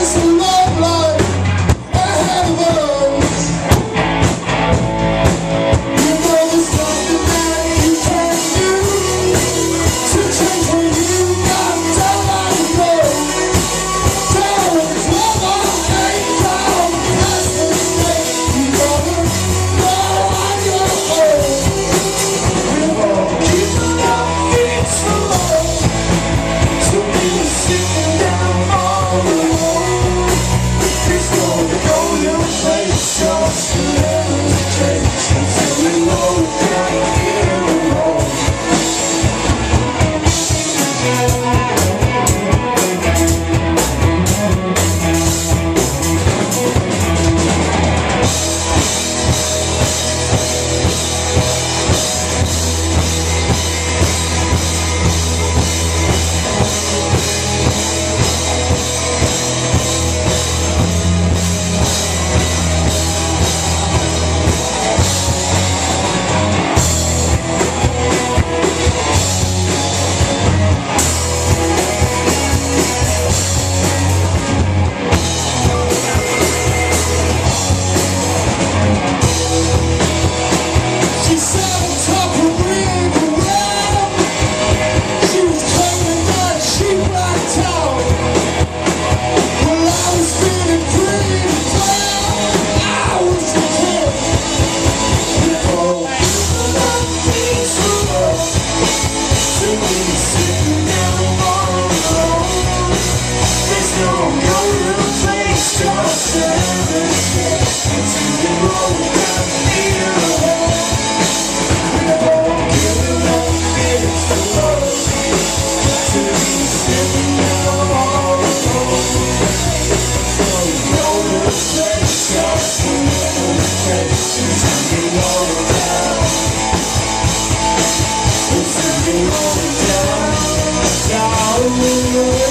Cause you. Tchau.